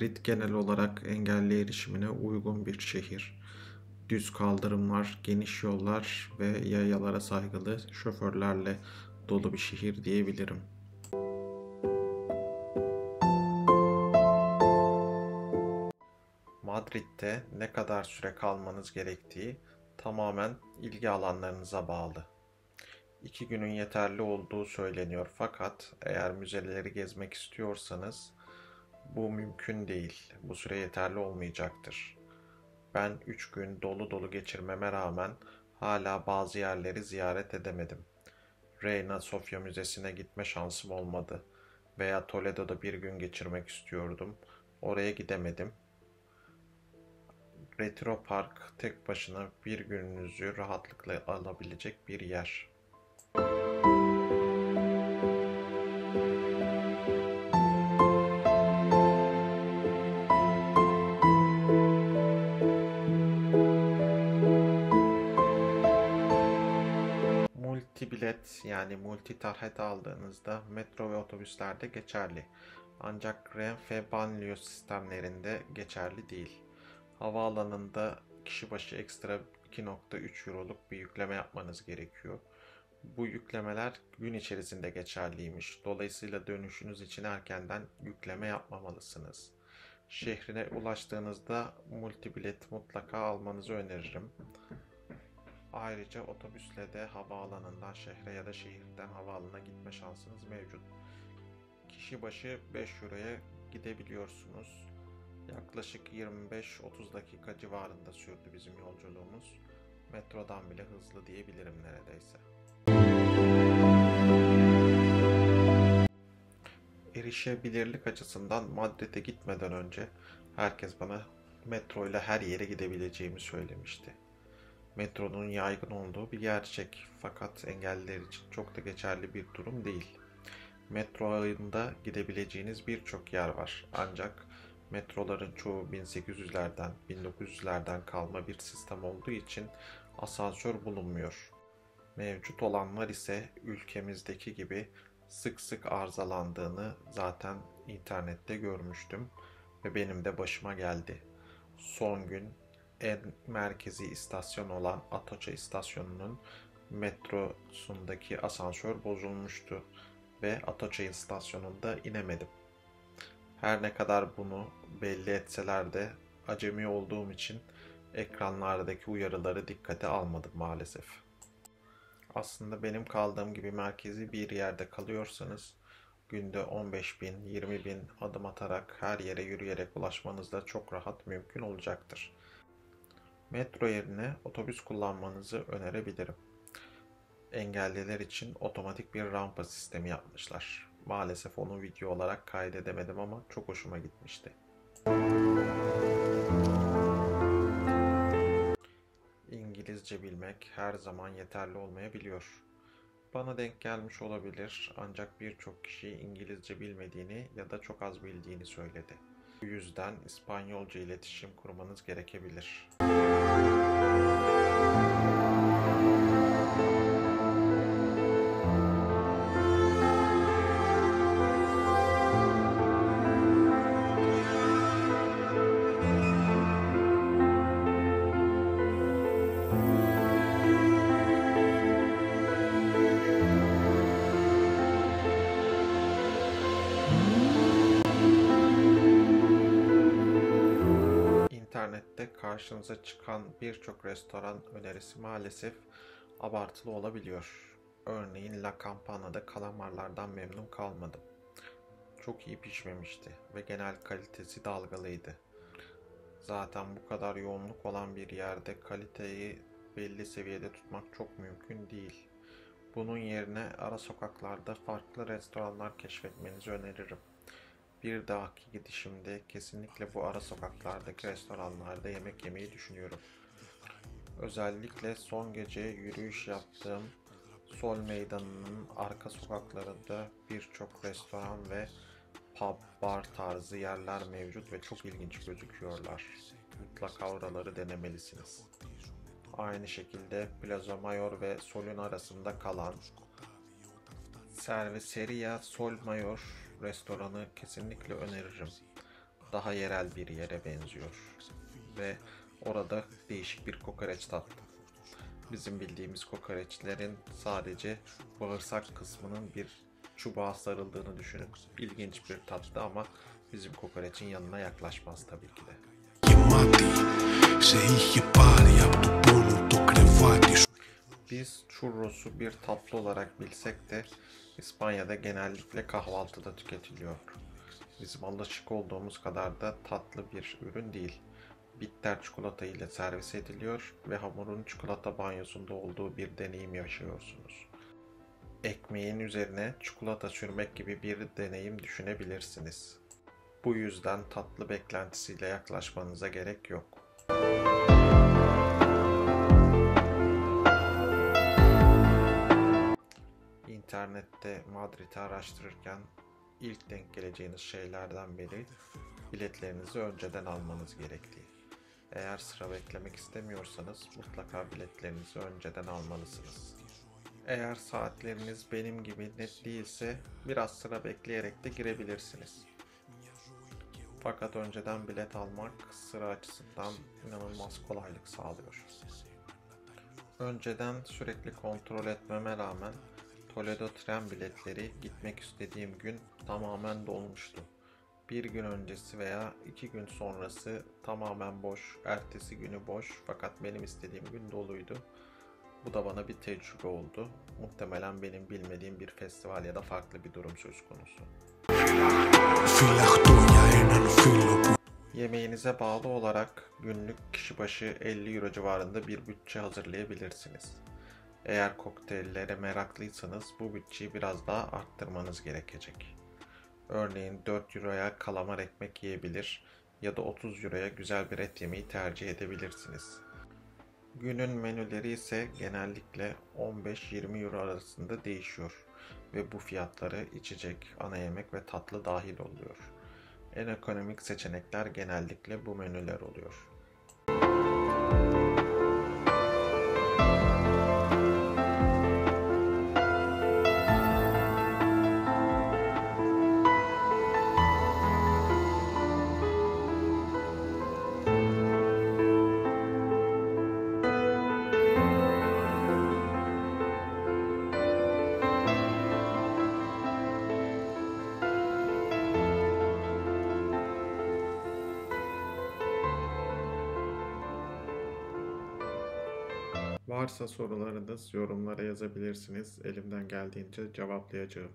Madrid genel olarak engelli erişimine uygun bir şehir. Düz kaldırımlar, geniş yollar ve yayalara saygılı şoförlerle dolu bir şehir diyebilirim. Madrid'de ne kadar süre kalmanız gerektiği tamamen ilgi alanlarınıza bağlı. İki günün yeterli olduğu söyleniyor fakat eğer müzeleri gezmek istiyorsanız bu mümkün değil. Bu süre yeterli olmayacaktır. Ben üç gün dolu dolu geçirmeme rağmen hala bazı yerleri ziyaret edemedim. Reina Sofia Müzesi'ne gitme şansım olmadı veya Toledo'da bir gün geçirmek istiyordum. Oraya gidemedim. Retro Park tek başına bir gününüzü rahatlıkla alabilecek bir yer. Multi bilet yani multi tarhet aldığınızda metro ve otobüslerde geçerli. Ancak Renfe banliyö sistemlerinde geçerli değil. Havaalanında kişi başı ekstra 2.3 euroluk bir yükleme yapmanız gerekiyor. Bu yüklemeler gün içerisinde geçerliymiş. Dolayısıyla dönüşünüz için erkenden yükleme yapmamalısınız. Şehrine ulaştığınızda multi bilet mutlaka almanızı öneririm. Ayrıca otobüsle de havaalanından şehre ya da şehirden havaalanına gitme şansınız mevcut. Kişi başı 5 euroya gidebiliyorsunuz. Yaklaşık 25-30 dakika civarında sürdü bizim yolculuğumuz. Metrodan bile hızlı diyebilirim neredeyse. Erişebilirlik açısından Madrid'e gitmeden önce herkes bana metro ile her yere gidebileceğimi söylemişti. Metronun yaygın olduğu bir gerçek fakat engelliler için çok da geçerli bir durum değil. Metro ağında gidebileceğiniz birçok yer var ancak metroların çoğu 1800'lerden 1900'lerden kalma bir sistem olduğu için asansör bulunmuyor. Mevcut olanlar ise ülkemizdeki gibi sık sık arızalandığını zaten internette görmüştüm ve benim de başıma geldi. Son gün en merkezi istasyon olan Atocha istasyonunun metrosundaki asansör bozulmuştu ve Atocha istasyonunda inemedim. Her ne kadar bunu belli etseler de acemi olduğum için ekranlardaki uyarıları dikkate almadım maalesef. Aslında benim kaldığım gibi merkezi bir yerde kalıyorsanız günde 15 bin, 20 bin adım atarak her yere yürüyerek ulaşmanız da çok rahat mümkün olacaktır. Metro yerine otobüs kullanmanızı önerebilirim. Engelliler için otomatik bir rampa sistemi yapmışlar. Maalesef onu video olarak kaydedemedim ama çok hoşuma gitmişti. İngilizce bilmek her zaman yeterli olmayabiliyor. Bana denk gelmiş olabilir ancak birçok kişi İngilizce bilmediğini ya da çok az bildiğini söyledi. Bu yüzden İspanyolca iletişim kurmanız gerekebilir. İnternette karşınıza çıkan birçok restoran önerisi maalesef abartılı olabiliyor. Örneğin La Campana'da kalamarlardan memnun kalmadım. Çok iyi pişmemişti ve genel kalitesi dalgalıydı. Zaten bu kadar yoğunluk olan bir yerde kaliteyi belli seviyede tutmak çok mümkün değil. Bunun yerine ara sokaklarda farklı restoranlar keşfetmenizi öneririm. Bir dahaki gidişimde kesinlikle bu ara sokaklardaki restoranlarda yemek yemeyi düşünüyorum. Özellikle son gece yürüyüş yaptığım Sol Meydanı'nın arka sokaklarında birçok restoran ve pub, bar tarzı yerler mevcut ve çok ilginç gözüküyorlar. Mutlaka oraları denemelisiniz. Aynı şekilde Plaza Mayor ve Sol'ün arasında kalan Cerveceria Sol Mayor restoranı kesinlikle öneririm. Daha yerel bir yere benziyor. Ve orada değişik bir kokoreç tattım. Bizim bildiğimiz kokoreçlerin sadece bağırsak kısmının bir çubuğa sarıldığını düşünün. İlginç bir tatlı ama bizim kokoreçin yanına yaklaşmaz tabii ki de. Biz churros'u bir tatlı olarak bilsek de İspanya'da genellikle kahvaltıda tüketiliyor. Bizim alışık olduğumuz kadar da tatlı bir ürün değil. Bitter çikolata ile servis ediliyor ve hamurun çikolata banyosunda olduğu bir deneyim yaşıyorsunuz. Ekmeğin üzerine çikolata sürmek gibi bir deneyim düşünebilirsiniz. Bu yüzden tatlı beklentisiyle yaklaşmanıza gerek yok. İnternette Madrid'i araştırırken ilk denk geleceğiniz şeylerden biri biletlerinizi önceden almanız gerektiği. Eğer sıra beklemek istemiyorsanız mutlaka biletlerinizi önceden almalısınız. Eğer saatleriniz benim gibi net değilse biraz sıra bekleyerek de girebilirsiniz. Fakat önceden bilet almak sıra açısından inanılmaz kolaylık sağlıyor. Önceden sürekli kontrol etmeme rağmen Toledo tren biletleri gitmek istediğim gün tamamen dolmuştu. Bir gün öncesi veya iki gün sonrası tamamen boş, ertesi günü boş fakat benim istediğim gün doluydu. Bu da bana bir tecrübe oldu. Muhtemelen benim bilmediğim bir festival ya da farklı bir durum söz konusu. Yemeğinize bağlı olarak günlük kişi başı 50 euro civarında bir bütçe hazırlayabilirsiniz. Eğer kokteyllere meraklıysanız bu bütçeyi biraz daha arttırmanız gerekecek. Örneğin 4 euroya kalamar ekmek yiyebilir ya da 30 euroya güzel bir et yemeği tercih edebilirsiniz. Günün menüleri ise genellikle 15-20 euro arasında değişiyor ve bu fiyatları içecek, ana yemek ve tatlı dahil oluyor. En ekonomik seçenekler genellikle bu menüler oluyor. Varsa sorularınız yorumlara yazabilirsiniz. Elimden geldiğince cevaplayacağım.